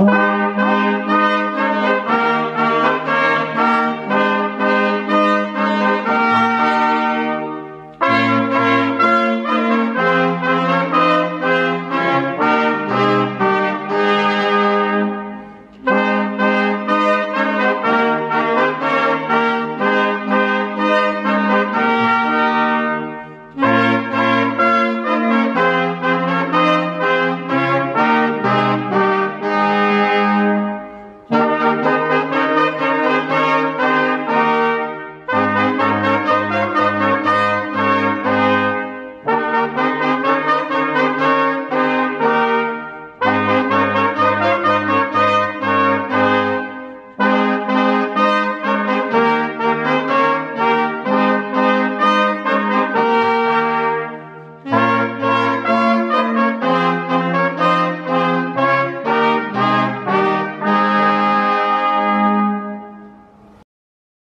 Bye.